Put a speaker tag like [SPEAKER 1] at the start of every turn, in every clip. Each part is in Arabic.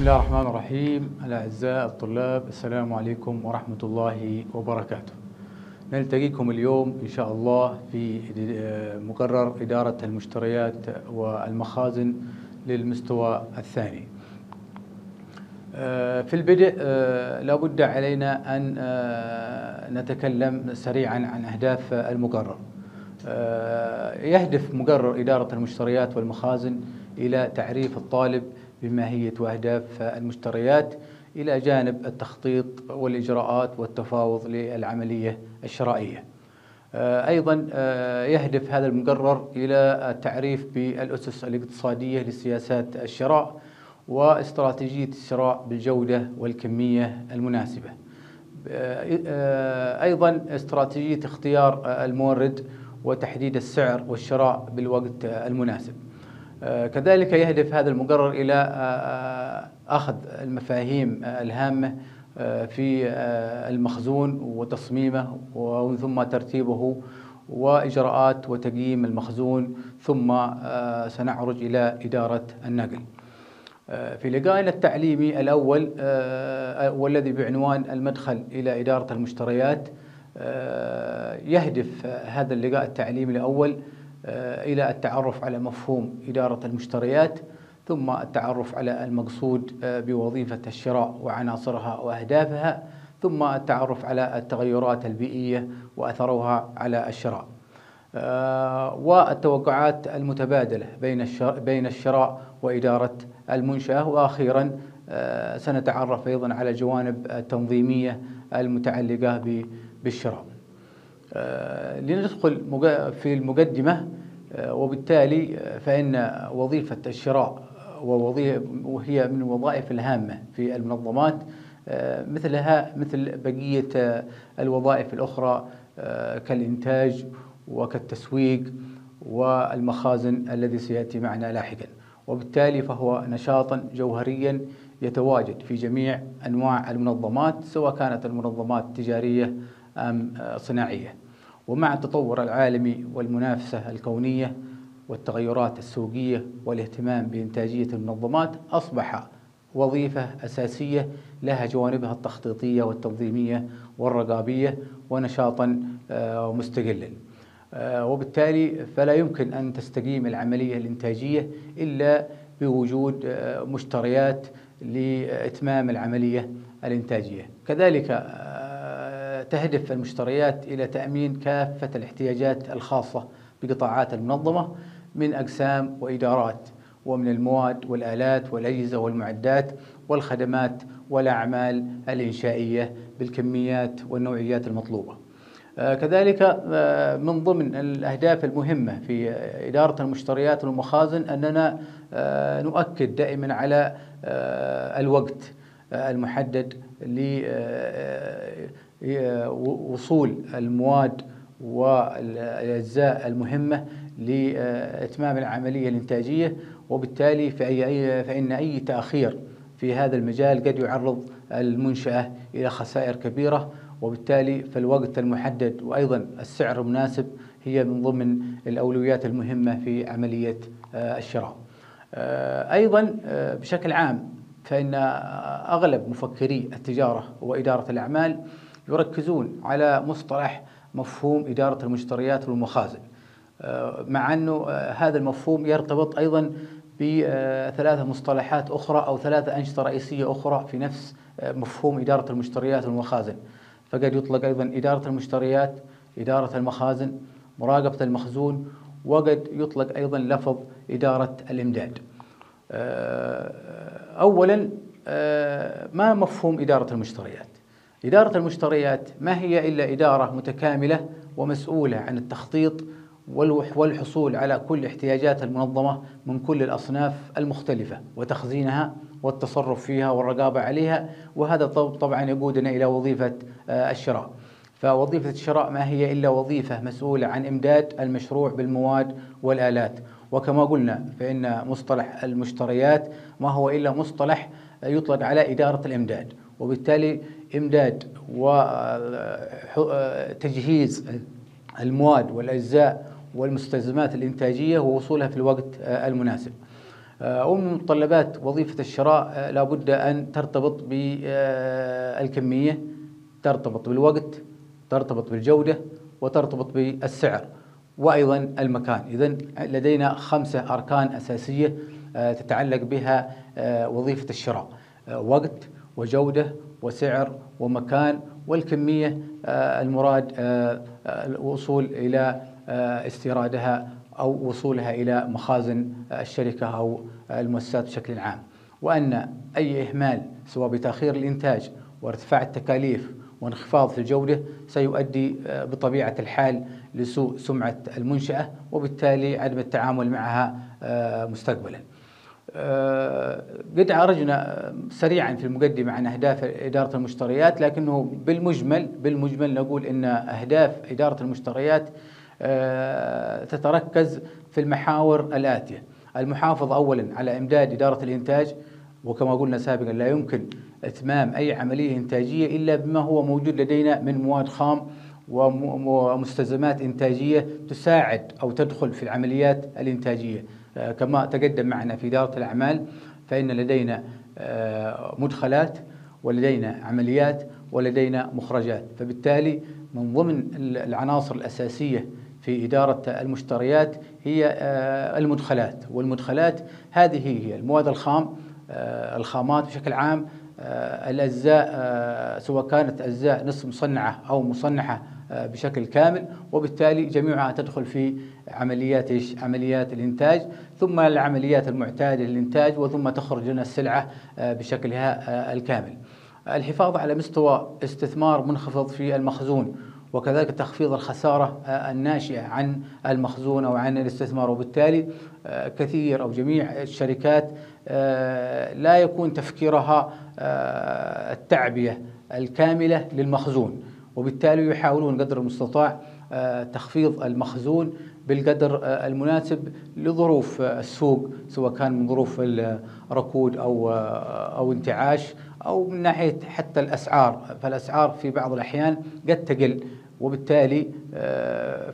[SPEAKER 1] بسم الله الرحمن الرحيم. الأعزاء الطلاب السلام عليكم ورحمة الله وبركاته. نلتقيكم اليوم إن شاء الله في مقرر إدارة المشتريات والمخازن للمستوى الثاني. في البدء لابد علينا أن نتكلم سريعا عن أهداف المقرر. يهدف مقرر إدارة المشتريات والمخازن إلى تعريف الطالب بماهية وأهداف المشتريات إلى جانب التخطيط والإجراءات والتفاوض للعملية الشرائية. أيضا يهدف هذا المقرر إلى التعريف بالأسس الاقتصادية لسياسات الشراء واستراتيجية الشراء بالجودة والكمية المناسبة. أيضا استراتيجية اختيار المورد وتحديد السعر والشراء بالوقت المناسب. كذلك يهدف هذا المقرر إلى أخذ المفاهيم الهامة في المخزون وتصميمه ومن ثم ترتيبه وإجراءات وتقييم المخزون ثم سنعرج إلى إدارة النقل. في لقائنا التعليمي الأول والذي بعنوان المدخل إلى إدارة المشتريات يهدف هذا اللقاء التعليمي الأول إلى التعرف على مفهوم إدارة المشتريات ثم التعرف على المقصود بوظيفة الشراء وعناصرها وأهدافها ثم التعرف على التغيرات البيئية وأثرها على الشراء. والتوقعات المتبادلة بين بين الشراء وإدارة المنشأة. وأخيرا سنتعرف أيضا على الجوانب التنظيمية المتعلقة بالشراء. لندخل في المقدمة وبالتالي فإن وظيفة الشراء وهي من الوظائف الهامة في المنظمات مثلها مثل بقية الوظائف الأخرى كالإنتاج وكالتسويق والمخازن الذي سيأتي معنا لاحقا. وبالتالي فهو نشاطا جوهريا يتواجد في جميع أنواع المنظمات سواء كانت المنظمات تجارية صناعية. ومع التطور العالمي والمنافسة الكونية والتغيرات السوقية والاهتمام بإنتاجية المنظمات أصبح وظيفة أساسية لها جوانبها التخطيطية والتنظيمية والرقابية ونشاطا مستقلا. وبالتالي فلا يمكن أن تستقيم العملية الإنتاجية إلا بوجود مشتريات لإتمام العملية الإنتاجية. كذلك تهدف المشتريات إلى تأمين كافة الاحتياجات الخاصة بقطاعات المنظمة من أقسام وإدارات ومن المواد والآلات والأجهزة والمعدات والخدمات والأعمال الإنشائية بالكميات والنوعيات المطلوبة. كذلك من ضمن الأهداف المهمة في إدارة المشتريات والمخازن أننا نؤكد دائما على الوقت المحدد لوصول المواد والأجزاء المهمة لإتمام العملية الإنتاجية وبالتالي فإن أي تأخير في هذا المجال قد يعرض المنشأة إلى خسائر كبيرة وبالتالي فالوقت المحدد وأيضا السعر المناسب هي من ضمن الأولويات المهمة في عملية الشراء. أيضا بشكل عام فإن أغلب مفكري التجارة وإدارة الأعمال يركزون على مصطلح مفهوم إدارة المشتريات والمخازن. مع أنه هذا المفهوم يرتبط أيضا بثلاثة مصطلحات أخرى أو ثلاثة أنشطة رئيسية أخرى في نفس مفهوم إدارة المشتريات والمخازن. فقد يطلق أيضا إدارة المشتريات إدارة المخازن مراقبة المخزون وقد يطلق أيضا لفظ إدارة الإمداد. أولا ما مفهوم إدارة المشتريات؟ إدارة المشتريات ما هي إلا إدارة متكاملة ومسؤولة عن التخطيط والحصول على كل احتياجات المنظمة من كل الأصناف المختلفة وتخزينها والتصرف فيها والرقابة عليها وهذا طبعا يقودنا إلى وظيفة الشراء. فوظيفة الشراء ما هي إلا وظيفة مسؤولة عن إمداد المشروع بالمواد والآلات. وكما قلنا فإن مصطلح المشتريات ما هو إلا مصطلح يطلق على إدارة الإمداد. وبالتالي إمداد وتجهيز المواد والأجزاء والمستلزمات الإنتاجية ووصولها في الوقت المناسب. ومن متطلبات وظيفة الشراء لابد أن ترتبط بالكمية ترتبط بالوقت ترتبط بالجودة وترتبط بالسعر وأيضا المكان. إذا لدينا خمسة أركان أساسية تتعلق بها وظيفة الشراء. وقت وجودة وسعر ومكان والكمية المراد الوصول إلى استيرادها أو وصولها إلى مخازن الشركة أو المؤسسات بشكل عام. وأن أي إهمال سواء بتأخير الإنتاج وارتفاع التكاليف وانخفاض في الجودة سيؤدي بطبيعة الحال لسوء سمعة المنشأة وبالتالي عدم التعامل معها مستقبلا. قد عرجنا سريعا في المقدمة عن أهداف إدارة المشتريات لكنه بالمجمل بالمجمل نقول أن أهداف إدارة المشتريات آه، تتركز في المحاور الآتية. المحافظة أولا على إمداد إدارة الإنتاج وكما قلنا سابقا لا يمكن إتمام أي عملية إنتاجية إلا بما هو موجود لدينا من مواد خام ومستلزمات إنتاجية تساعد أو تدخل في العمليات الإنتاجية. آه، كما تقدم معنا في إدارة الأعمال فإن لدينا آه، مدخلات ولدينا عمليات ولدينا مخرجات. فبالتالي من ضمن العناصر الأساسية في إدارة المشتريات هي آه، المدخلات. والمدخلات هذه هي المواد الخام آه، الخامات بشكل عام آه، الأجزاء سواء كانت أجزاء نصف مصنعة أو مصنعة بشكل كامل وبالتالي جميعها تدخل في عمليات إيش؟ عمليات الإنتاج ثم العمليات المعتادة للإنتاج وثم تخرج لنا السلعة بشكلها الكامل. الحفاظ على مستوى استثمار منخفض في المخزون وكذلك تخفيض الخسارة آه، الناشئة عن المخزون أو عن الاستثمار وبالتالي آه، كثير أو جميع الشركات آه، لا يكون تفكيرها التعبية الكاملة للمخزون وبالتالي يحاولون قدر المستطاع تخفيض المخزون بالقدر المناسب لظروف السوق سواء كان من ظروف الركود أو أو انتعاش. أو من ناحية حتى الأسعار. فالأسعار في بعض الأحيان قد تقل وبالتالي آه،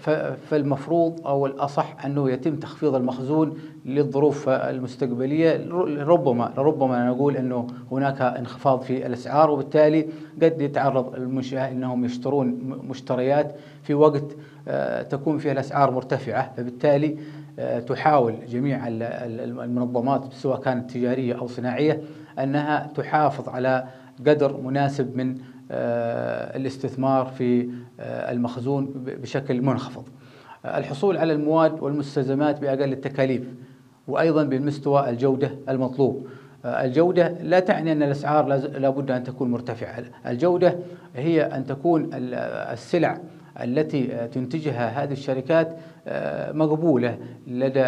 [SPEAKER 1] فالمفروض أو الأصح أنه يتم تخفيض المخزون للظروف المستقبلية. ربما ربما نقول أنه هناك انخفاض في الأسعار وبالتالي قد يتعرض المنشاه أنهم يشترون مشتريات في وقت آه، تكون فيها الأسعار مرتفعة. فبالتالي آه، تحاول جميع المنظمات سواء كانت تجارية أو صناعية أنها تحافظ على قدر مناسب من آه، الاستثمار في آه، المخزون بشكل منخفض. الحصول على المواد والمستلزمات بأقل التكاليف وأيضا بمستوى الجودة المطلوب. آه، الجودة لا تعني أن الأسعار لابد أن تكون مرتفعة. الجودة هي أن تكون السلع التي تنتجها هذه الشركات مقبولة لدى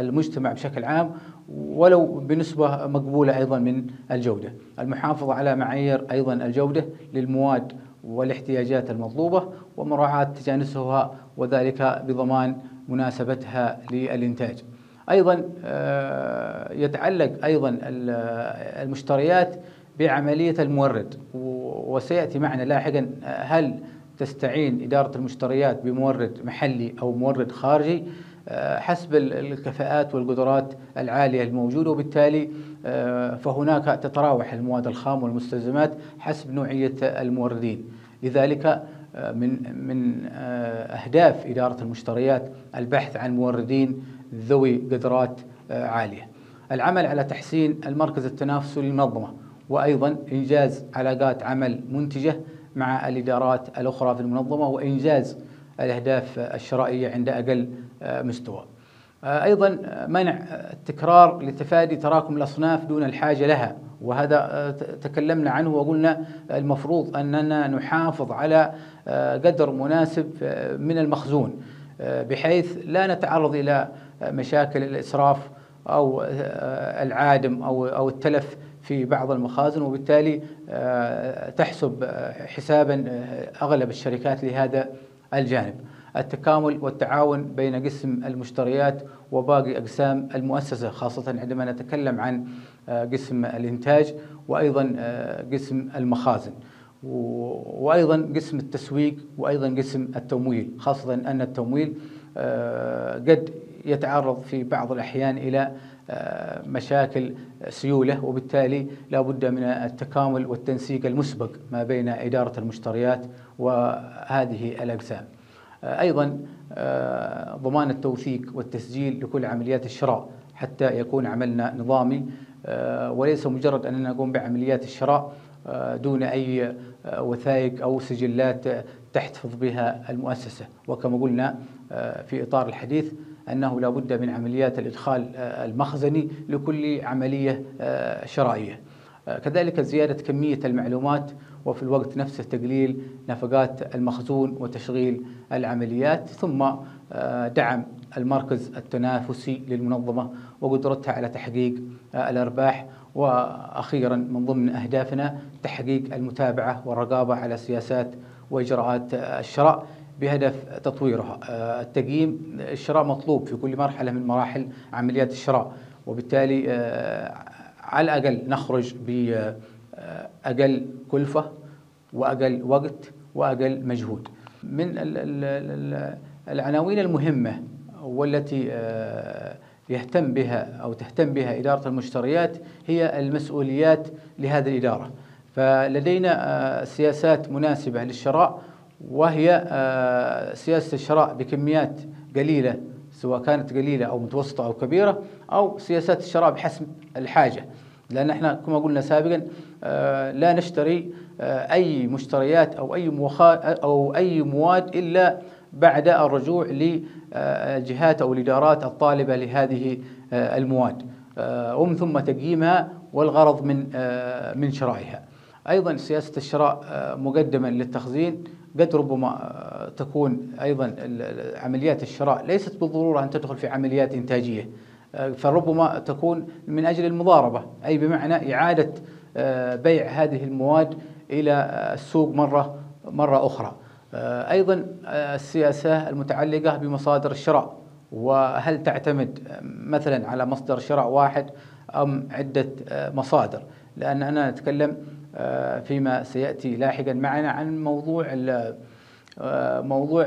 [SPEAKER 1] المجتمع بشكل عام ولو بنسبة مقبولة أيضا من الجودة. المحافظة على معايير أيضا الجودة للمواد والاحتياجات المطلوبة ومراعاة تجانسها وذلك بضمان مناسبتها للإنتاج. أيضا آه، يتعلق أيضا المشتريات بعملية المورد. وسيأتي معنا لاحقا هل تستعين إدارة المشتريات بمورد محلي أو مورد خارجي؟ آه، حسب الكفاءات والقدرات العالية الموجودة وبالتالي آه، فهناك تتراوح المواد الخام والمستلزمات حسب نوعية الموردين. لذلك آه، من من أهداف إدارة المشتريات البحث عن موردين ذوي قدرات عالية. العمل على تحسين المركز التنافسي للمنظمة وأيضا إنجاز علاقات عمل منتجة مع الإدارات الأخرى في المنظمة وإنجاز الأهداف الشرائية عند أقل آه، مستوى. آه، أيضا منع التكرار لتفادي تراكم الأصناف دون الحاجة لها وهذا آه، تكلمنا عنه وقلنا المفروض أننا نحافظ على قدر مناسب من المخزون بحيث لا نتعرض إلى مشاكل الإسراف أو العادم أو أو التلف في بعض المخازن وبالتالي تحسب حسابا أغلب الشركات لهذا الجانب. التكامل والتعاون بين قسم المشتريات وباقي أقسام المؤسسة خاصة عندما نتكلم عن آه، قسم الإنتاج وأيضا آه، قسم المخازن وأيضا قسم التسويق وأيضا قسم التمويل خاصة أن التمويل آه، قد يتعرض في بعض الأحيان إلى مشاكل سيولة وبالتالي لا بد من التكامل والتنسيق المسبق ما بين إدارة المشتريات وهذه الأقسام. أيضا ضمان التوثيق والتسجيل لكل عمليات الشراء حتى يكون عملنا نظامي وليس مجرد أننا نقوم بعمليات الشراء دون أي وثائق أو سجلات تحتفظ بها المؤسسة وكما قلنا في إطار الحديث أنه لا بد من عمليات الإدخال المخزني لكل عملية شرائية. كذلك زيادة كمية المعلومات وفي الوقت نفسه تقليل نفقات المخزون وتشغيل العمليات ثم دعم المركز التنافسي للمنظمة وقدرتها على تحقيق الأرباح وأخيرا من ضمن أهدافنا تحقيق المتابعة والرقابة على سياسات وإجراءات الشراء بهدف تطويرها. التقييم الشراء مطلوب في كل مرحلة من مراحل عمليات الشراء وبالتالي على الأقل نخرج باقل كلفة واقل وقت واقل مجهود. من العناوين المهمة والتي يهتم بها أو تهتم بها إدارة المشتريات هي المسؤوليات لهذه الإدارة. فلدينا سياسات مناسبة للشراء وهي سياسة الشراء بكميات قليلة سواء كانت قليلة أو متوسطة أو كبيرة أو سياسات الشراء بحسب الحاجة. لأن إحنا كما قلنا سابقا لا نشتري أي مشتريات أو أي أو أي مواد إلا بعد الرجوع للجهات أو الإدارات الطالبة لهذه المواد. ومن ثم تقييمها والغرض من من شرائها. أيضا سياسة الشراء مقدما للتخزين. قد ربما تكون أيضا عمليات الشراء ليست بالضرورة أن تدخل في عمليات إنتاجية. فربما تكون من أجل المضاربة أي بمعنى إعادة بيع هذه المواد إلى السوق مرة مرة أخرى. أيضا السياسة المتعلقة بمصادر الشراء وهل تعتمد مثلا على مصدر شراء واحد أم عدة مصادر؟ لأن أنا نتكلم فيما سيأتي لاحقا معنا عن موضوع موضوع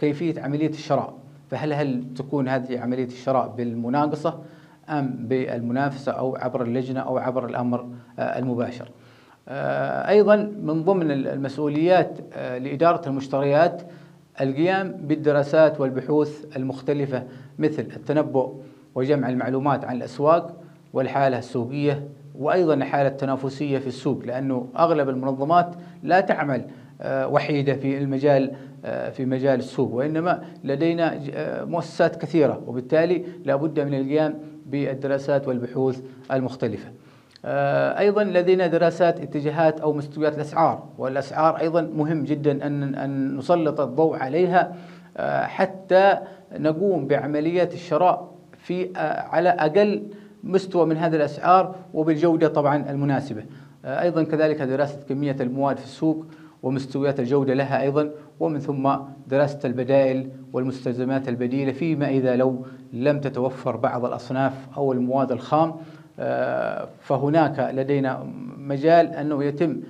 [SPEAKER 1] كيفية عملية الشراء فهل هل تكون هذه عملية الشراء بالمناقصة أم بالمنافسة أو عبر اللجنة أو عبر الأمر المباشر. أيضا من ضمن المسؤوليات لإدارة المشتريات القيام بالدراسات والبحوث المختلفة مثل التنبؤ وجمع المعلومات عن الأسواق والحالة السوقية وأيضا الحالة التنافسية في السوق لأنه أغلب المنظمات لا تعمل وحيدة في المجال في مجال السوق وإنما لدينا مؤسسات كثيرة وبالتالي لا بد من القيام بالدراسات والبحوث المختلفة. أيضا لدينا دراسات اتجاهات أو مستويات الأسعار والأسعار أيضا مهم جدا أن أن نسلط الضوء عليها حتى نقوم بعمليات الشراء في على أقل مستوى من هذه الأسعار وبالجودة طبعا المناسبة. أيضا كذلك دراسة كمية المواد في السوق ومستويات الجودة لها أيضا ومن ثم دراسة البدائل والمستلزمات البديلة فيما إذا لو لم تتوفر بعض الأصناف أو المواد الخام فهناك لدينا مجال أنه يتم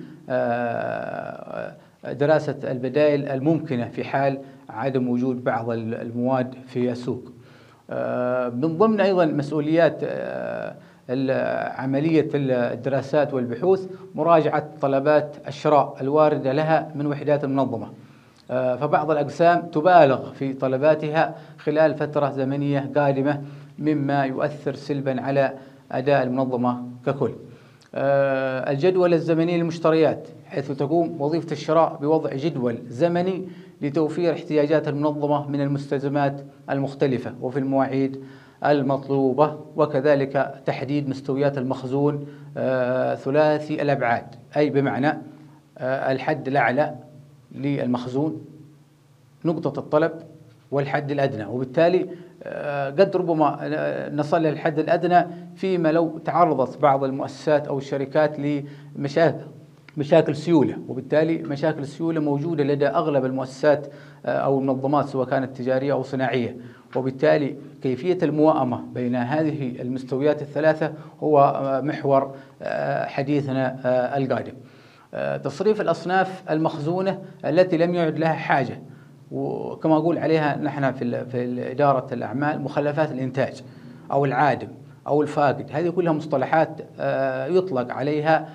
[SPEAKER 1] دراسة البدائل الممكنة في حال عدم وجود بعض المواد في السوق. من ضمن أيضا مسؤوليات عمليه الدراسات والبحوث مراجعة طلبات الشراء الواردة لها من وحدات المنظمة. فبعض الأقسام تبالغ في طلباتها خلال فترة زمنية قادمة مما يؤثر سلبا على أداء المنظمة ككل. الجدول الزمني للمشتريات حيث تقوم وظيفة الشراء بوضع جدول زمني لتوفير احتياجات المنظمة من المستلزمات المختلفة وفي المواعيد المطلوبة وكذلك تحديد مستويات المخزون ثلاثي الأبعاد. أي بمعنى الحد الأعلى للمخزون نقطة الطلب والحد الأدنى. وبالتالي قد ربما نصل للحد الأدنى فيما لو تعرضت بعض المؤسسات أو الشركات لمشاكل مشاكل سيولة. وبالتالي مشاكل السيولة موجودة لدى أغلب المؤسسات أو المنظمات سواء كانت تجارية أو صناعية. وبالتالي كيفية الموائمة بين هذه المستويات الثلاثة هو محور حديثنا القادم. تصريف الأصناف المخزونة التي لم يعد لها حاجة وكما أقول عليها نحن في إدارة الأعمال مخلفات الإنتاج أو العادم أو الفاقد هذه كلها مصطلحات يطلق عليها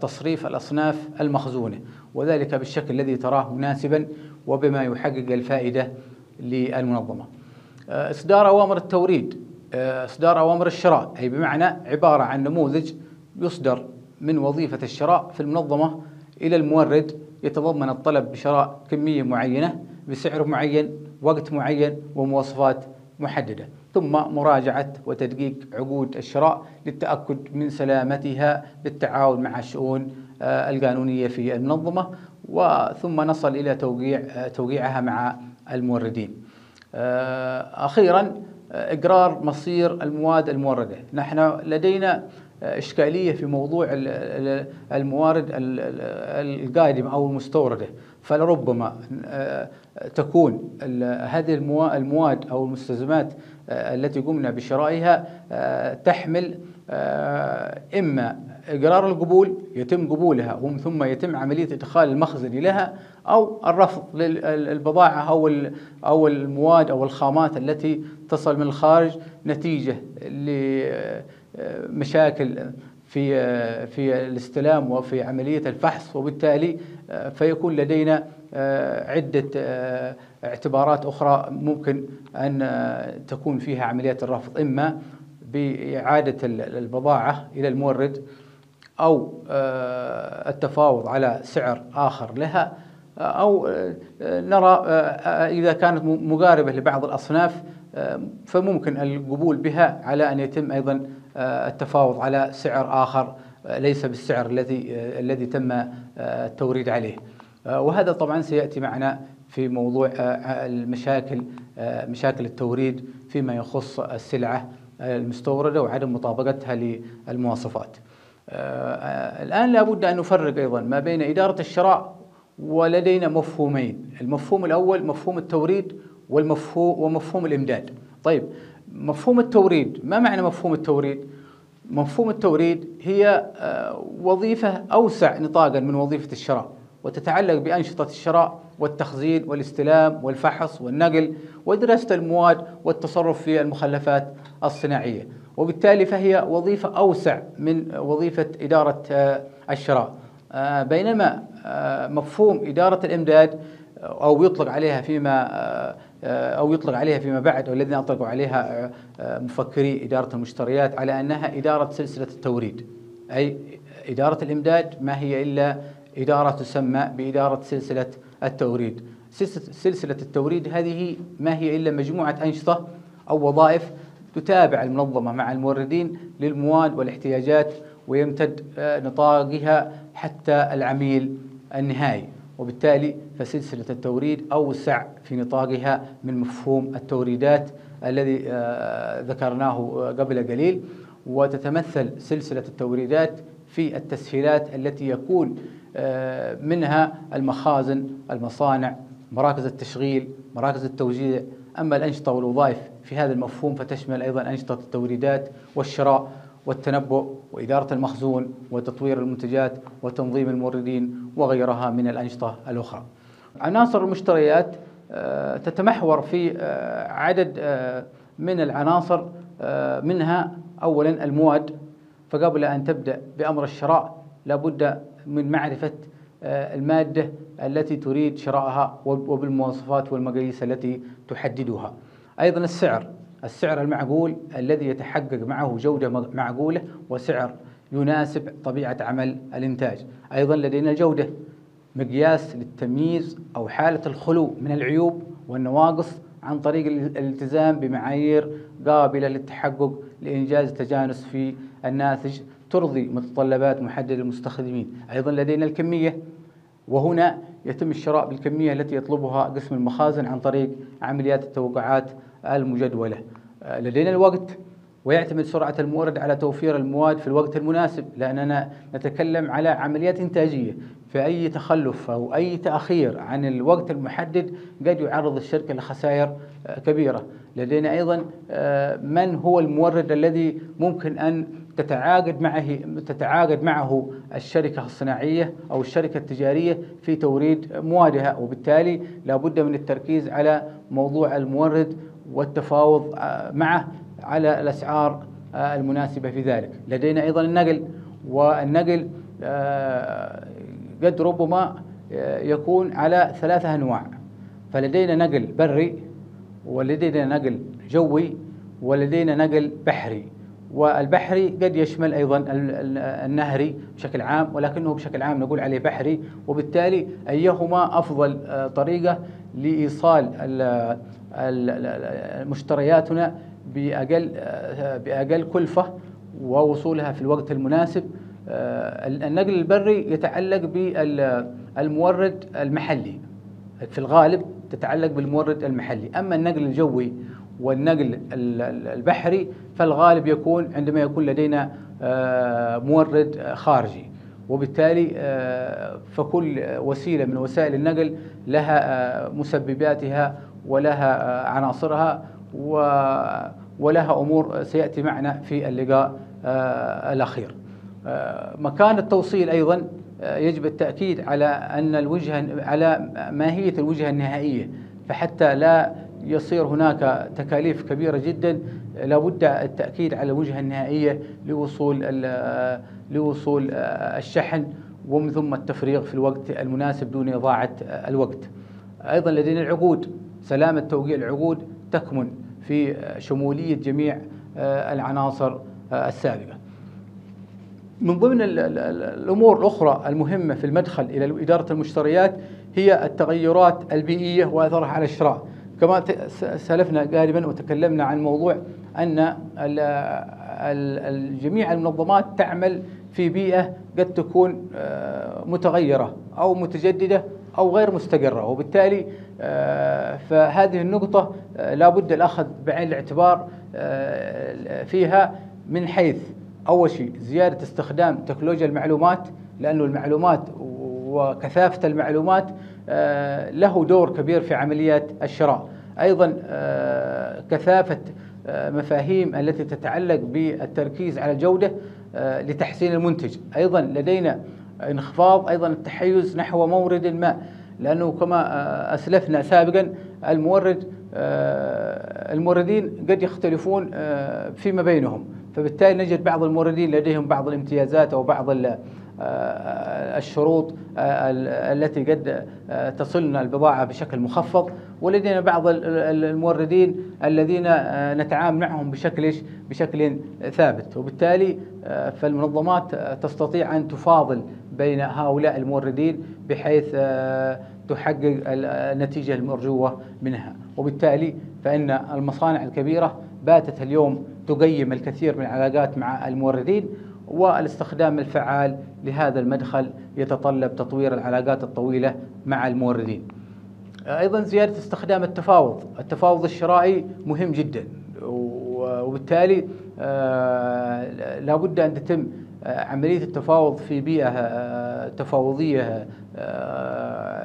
[SPEAKER 1] تصريف الأصناف المخزونة وذلك بالشكل الذي تراه مناسبا وبما يحقق الفائدة للمنظمة إصدار أوامر التوريد إصدار أوامر الشراء أي بمعنى عبارة عن نموذج يصدر من وظيفة الشراء في المنظمة إلى المورد يتضمن الطلب بشراء كمية معينة بسعر معين وقت معين ومواصفات محددة ثم مراجعة وتدقيق عقود الشراء للتأكد من سلامتها بالتعاون مع الشؤون آه، القانونية في المنظمة وثم نصل إلى توقيع آه، توقيعها مع الموردين. آه، أخيرا إقرار مصير المواد الموردة. نحن لدينا إشكالية في موضوع الموارد القادمة أو المستوردة. فلربما تكون هذه المواد أو المستلزمات التي قمنا بشرائها تحمل إما إقرار القبول يتم قبولها ثم يتم عملية إدخال المخزن لها أو الرفض للبضاعة أو أو المواد أو الخامات التي تصل من الخارج نتيجة لمشاكل في في الاستلام وفي عملية الفحص وبالتالي فيكون لدينا عدة اعتبارات أخرى ممكن أن تكون فيها عمليات الرفض. إما بإعادة البضاعة إلى المورد أو آه، التفاوض على سعر آخر لها آه، أو آه، نرى إذا كانت مقاربة لبعض الأصناف فممكن القبول بها على أن يتم أيضا التفاوض على سعر آخر ليس بالسعر الذي الذي تم التوريد عليه. وهذا طبعا سيأتي معنا في موضوع المشاكل مشاكل التوريد فيما يخص السلعة المستوردة وعدم مطابقتها للمواصفات. آه، الآن لابد أن نفرق أيضا ما بين إدارة الشراء ولدينا مفهومين المفهوم الأول مفهوم التوريد والمفهوم ومفهوم الإمداد. طيب مفهوم التوريد ما معنى مفهوم التوريد؟ مفهوم التوريد هي آه، وظيفة أوسع نطاقا من وظيفة الشراء وتتعلق بأنشطة الشراء والتخزين والاستلام والفحص والنقل ودراسة المواد والتصرف في المخلفات الصناعية. وبالتالي فهي وظيفة أوسع من وظيفة إدارة آه، الشراء. آه، بينما آه، مفهوم إدارة الإمداد أو يطلق عليها فيما أو يطلق عليها فيما بعد والذين أطلقوا عليها مفكري إدارة المشتريات على أنها إدارة سلسلة التوريد. أي إدارة الإمداد ما هي إلا إدارة تسمى بإدارة سلسلة التوريد. سلسلة التوريد هذه ما هي إلا مجموعة أنشطة أو وظائف تتابع المنظمة مع الموردين للمواد والاحتياجات ويمتد آه، نطاقها حتى العميل النهائي. وبالتالي فسلسلة التوريد أوسع في نطاقها من مفهوم التوريدات الذي آه، ذكرناه قبل قليل. وتتمثل سلسلة التوريدات في التسهيلات التي يكون آه، منها المخازن المصانع مراكز التشغيل مراكز التوزيع. أما الأنشطة والوظائف في هذا المفهوم فتشمل أيضا أنشطة التوريدات والشراء والتنبؤ وإدارة المخزون وتطوير المنتجات وتنظيم الموردين وغيرها من الأنشطة الأخرى. عناصر المشتريات آه، تتمحور في آه، عدد آه، من العناصر منها أولا المواد. فقبل أن تبدأ بأمر الشراء لابد من معرفة المادة التي تريد شراءها وبالمواصفات والمقاييس التي تحددها. أيضا السعر. السعر المعقول الذي يتحقق معه جودة معقولة وسعر يناسب طبيعة عمل الإنتاج. أيضا لدينا الجودة مقياس للتمييز أو حالة الخلو من العيوب والنواقص عن طريق الالتزام بمعايير قابلة للتحقق لإنجاز تجانس في الناتج ترضي متطلبات محددة للمستخدمين أيضا لدينا الكمية وهنا يتم الشراء بالكمية التي يطلبها قسم المخازن عن طريق عمليات التوقعات المجدولة. آه، لدينا الوقت ويعتمد سرعة المورد على توفير المواد في الوقت المناسب لأننا نتكلم على عمليات إنتاجية. فأي تخلف أو أي تأخير عن الوقت المحدد قد يعرض الشركة لخسائر آه، كبيرة. لدينا أيضا آه، من هو المورد الذي ممكن أن تتعاقد معه تتعاقد معه الشركة الصناعية أو الشركة التجارية في توريد موادها وبالتالي لابد من التركيز على موضوع المورد والتفاوض آه، معه على الأسعار المناسبة في ذلك. لدينا أيضا النقل والنقل قد ربما يكون على ثلاثة أنواع. فلدينا نقل بري ولدينا نقل جوي ولدينا نقل بحري. والبحري قد يشمل أيضا النهري بشكل عام ولكنه بشكل عام نقول عليه بحري وبالتالي أيهما أفضل آه، طريقة لإيصال مشترياتنا بأقل آه، بأقل كلفة ووصولها في الوقت المناسب. آه، النقل البري يتعلق بالمورد المحلي. في الغالب تتعلق بالمورد المحلي. أما النقل الجوي والنقل البحري فالغالب يكون عندما يكون لدينا آه، مورد خارجي. وبالتالي آه، فكل وسيلة من وسائل النقل لها مسبباتها ولها عناصرها ولها أمور سيأتي معنا في اللقاء الأخير. مكان التوصيل أيضا آه، يجب التأكيد على أن الوجهة على ماهية الوجهة النهائية. فحتى لا يصير هناك تكاليف كبيرة جدا لابد التأكيد على الوجهة النهائية لوصول لوصول آه، الشحن ومن ثم التفريغ في الوقت المناسب دون إضاعة الوقت. أيضا لدينا العقود سلامة توقيع العقود تكمن في شمولية جميع آه، العناصر السابقة. من ضمن الأمور الأخرى المهمة في المدخل إلى إدارة المشتريات هي التغيرات البيئية وأثرها على الشراء. كما سلفنا قاربا وتكلمنا عن موضوع أن جميع المنظمات تعمل في بيئة قد تكون آه، متغيرة أو متجددة أو غير مستقرة. وبالتالي آه، فهذه النقطة آه، لابد الأخذ بعين الاعتبار فيها من حيث أول شيء زيادة استخدام تكنولوجيا المعلومات لأنه المعلومات وكثافة المعلومات له دور كبير في عمليات الشراء. أيضا آه، كثافة آه، مفاهيم التي تتعلق بالتركيز على الجوده لتحسين المنتج. أيضا لدينا انخفاض أيضا التحيز نحو مورد ما لأنه كما أسلفنا سابقا المورد الموردين قد يختلفون فيما بينهم. فبالتالي نجد بعض الموردين لديهم بعض الامتيازات أو بعض آه، الشروط آه، التي قد آه، تصلنا البضاعة بشكل مخفض ولدينا بعض الموردين الذين نتعامل معهم بشكل بشكل ثابت. وبالتالي فالمنظمات تستطيع أن تفاضل بين هؤلاء الموردين بحيث تحقق النتيجة المرجوة منها. وبالتالي فإن المصانع الكبيرة باتت اليوم تقيم الكثير من العلاقات مع الموردين والاستخدام الفعال لهذا المدخل يتطلب تطوير العلاقات الطويلة مع الموردين. أيضا زيادة استخدام التفاوض. التفاوض الشرائي مهم جدا وبالتالي آه، لابد أن تتم آه، عملية التفاوض في بيئة آه، تفاوضية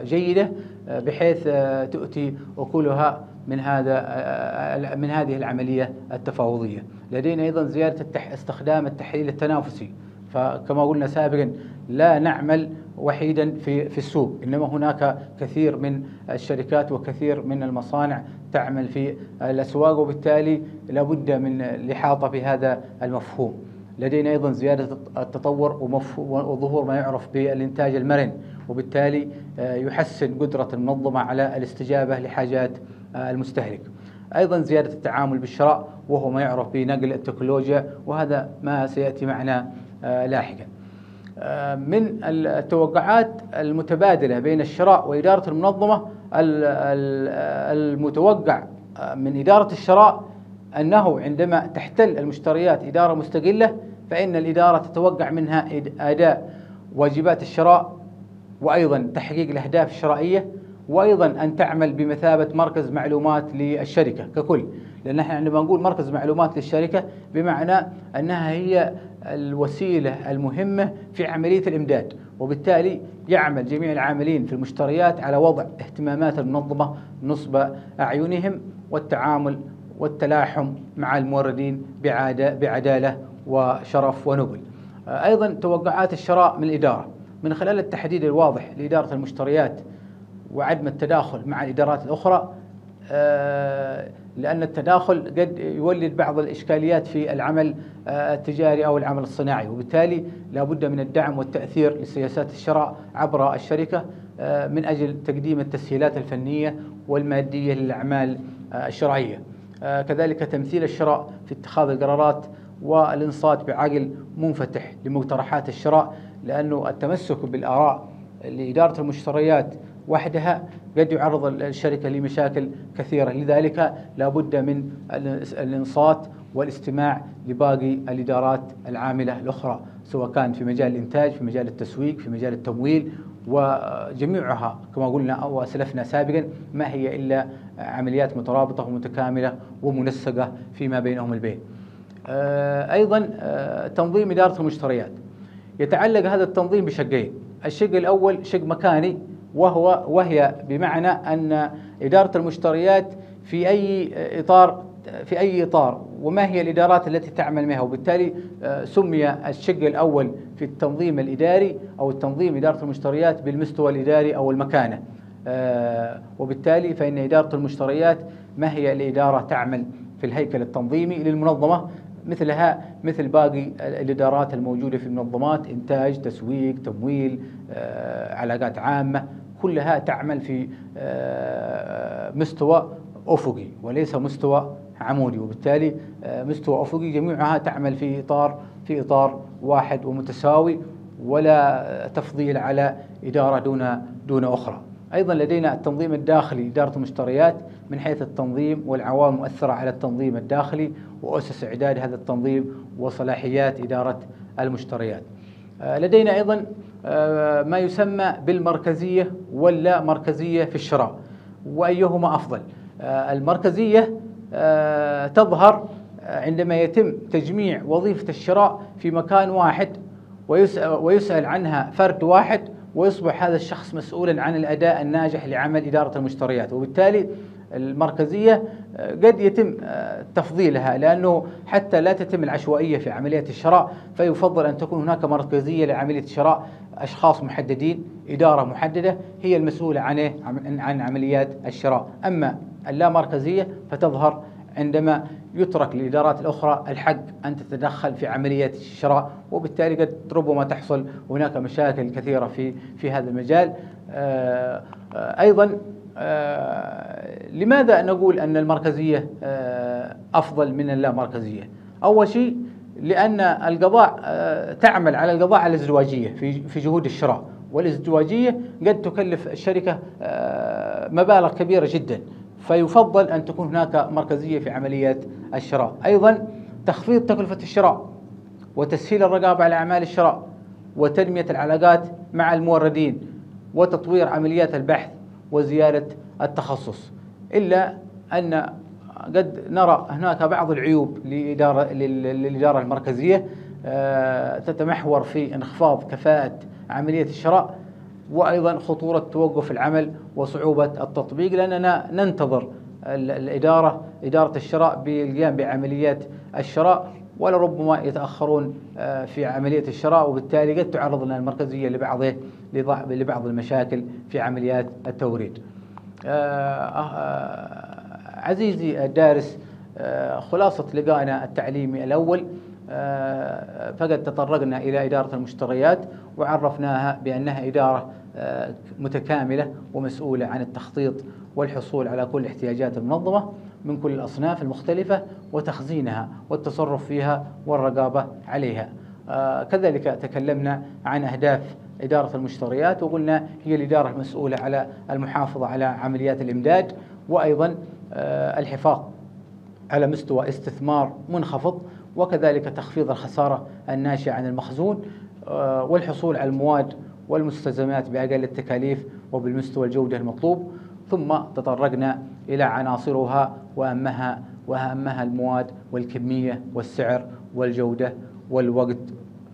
[SPEAKER 1] جيدة بحيث تؤتي أكلها من هذا من هذه العملية التفاوضية. لدينا أيضا زيادة استخدام التحليل التنافسي. فكما قلنا سابقا لا نعمل وحيدا في في السوق. إنما هناك كثير من الشركات وكثير من المصانع تعمل في الأسواق وبالتالي لابد من الإحاطة بهذا المفهوم. لدينا أيضا زيادة التطور وظهور ما يعرف بالإنتاج المرن. وبالتالي آه، يحسن قدرة المنظمة على الاستجابة لحاجات آه، المستهلك أيضا زيادة التعامل بالشراء وهو ما يعرف بنقل التكنولوجيا وهذا ما سيأتي معنا آه، لاحقا. من التوقعات المتبادلة بين الشراء وإدارة المنظمة المتوقع من إدارة الشراء أنه عندما تحتل المشتريات إدارة مستقلة فإن الإدارة تتوقع منها أداء واجبات الشراء وأيضا تحقيق الأهداف الشرائية وأيضا أن تعمل بمثابة مركز معلومات للشركة ككل لأن إحنا عندما نقول مركز معلومات للشركة بمعنى أنها هي الوسيلة المهمة في عملية الإمداد وبالتالي يعمل جميع العاملين في المشتريات على وضع اهتمامات المنظمة نصب أعينهم والتعامل والتلاحم مع الموردين بعدالة وشرف ونبل. أيضا توقعات الشراء من الإدارة من خلال التحديد الواضح لإدارة المشتريات وعدم التداخل مع الإدارات الأخرى آه، لأن التداخل قد يولد بعض الإشكاليات في العمل التجاري أو العمل الصناعي وبالتالي لا بد من الدعم والتأثير لسياسات الشراء عبر الشركة من أجل تقديم التسهيلات الفنية والمادية للأعمال الشرعية كذلك تمثيل الشراء في اتخاذ القرارات والإنصات بعقل منفتح لمقترحات الشراء لأنه التمسك بالآراء لإدارة المشتريات وحدها قد يعرض الشركة لمشاكل كثيرة. لذلك لا بد من الإنصات والاستماع لباقي الإدارات العاملة الأخرى سواء كان في مجال الإنتاج في مجال التسويق في مجال التمويل وجميعها. كما قلنا أو أسلفنا سابقا ما هي إلا عمليات مترابطة ومتكاملة ومنسقة فيما بينهم البين. آه، أيضا آه، تنظيم إدارة المشتريات. يتعلق هذا التنظيم بشقين. الشق الأول شق مكاني وهو وهي بمعنى أن إدارة المشتريات في أي إطار في أي إطار وما هي الإدارات التي تعمل معها وبالتالي آه، سمي الشق الأول في التنظيم الإداري أو التنظيم إدارة المشتريات بالمستوى الإداري أو المكانة. آه، وبالتالي فإن إدارة المشتريات ما هي الإدارة تعمل في الهيكل التنظيمي للمنظمة مثلها مثل باقي الإدارات الموجودة في المنظمات إنتاج تسويق تمويل آه، علاقات عامة كلها تعمل في مستوى أفقي وليس مستوى عمودي وبالتالي آه، مستوى أفقي جميعها تعمل في إطار في إطار واحد ومتساوي ولا تفضيل على إدارة دون دون أخرى. أيضا لدينا التنظيم الداخلي إدارة المشتريات من حيث التنظيم والعوامل المؤثرة على التنظيم الداخلي وأسس إعداد هذا التنظيم وصلاحيات إدارة المشتريات. آه، لدينا أيضا آه، ما يسمى بالمركزية واللا مركزية في الشراء وأيهما أفضل المركزية آه، تظهر آه، عندما يتم تجميع وظيفة الشراء في مكان واحد ويسأل عنها فرد واحد ويصبح هذا الشخص مسؤولا عن الأداء الناجح لعمل إدارة المشتريات. وبالتالي المركزية آه، قد يتم تفضيلها لأنه حتى لا تتم العشوائية في عملية الشراء فيفضل أن تكون هناك مركزية لعملية الشراء أشخاص محددين إدارة محددة هي المسؤولة عن عن عمليات الشراء. أما اللامركزية فتظهر عندما يترك للإدارات الأخرى الحق أن تتدخل في عملية الشراء وبالتالي قد ربما تحصل هناك مشاكل كثيرة في في هذا المجال. آه، آه، أيضا آه، لماذا نقول أن المركزية أفضل من اللامركزية؟ أول شيء لأن القضاء تعمل على القضاء على الازدواجية في في جهود الشراء والازدواجية قد تكلف الشركة مبالغ كبيرة جدا. فيفضل أن تكون هناك مركزية في عملية الشراء. أيضا تخفيض تكلفة الشراء وتسهيل الرقابة على أعمال الشراء وتنمية العلاقات مع الموردين وتطوير عمليات البحث وزيادة التخصص. إلا أن قد نرى هناك بعض العيوب للإدارة, للإدارة المركزية آه، تتمحور في انخفاض كفاءة عملية الشراء. وأيضا خطورة توقف العمل وصعوبة التطبيق لأننا ننتظر الإدارة إدارة الشراء بالقيام بعمليات الشراء ولربما يتأخرون آه، في عملية الشراء وبالتالي قد تعرض لنا المركزيه لبعض لبعض المشاكل في عمليات التوريد. آه، آه، عزيزي الدارس خلاصة لقائنا التعليمي الأول آه، فقد تطرقنا إلى إدارة المشتريات وعرفناها بأنها إدارة آه، متكاملة ومسؤولة عن التخطيط والحصول على كل احتياجات المنظمة من كل الأصناف المختلفة وتخزينها والتصرف فيها والرقابة عليها. آه، كذلك تكلمنا عن أهداف إدارة المشتريات وقلنا هي الإدارة المسؤولة على المحافظة على عمليات الإمداد وأيضا الحفاظ على مستوى استثمار منخفض وكذلك تخفيض الخسارة الناشئة عن المخزون آه، والحصول على المواد والمستلزمات بأقل التكاليف وبالمستوى الجودة المطلوب. ثم تطرقنا إلى عناصرها وأهمها وأهمها المواد والكمية والسعر والجودة والوقت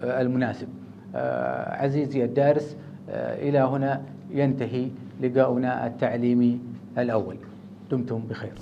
[SPEAKER 1] آه، المناسب. آه، عزيزي الدارس إلى هنا ينتهي لقاؤنا التعليمي الأول. دمتم بخير.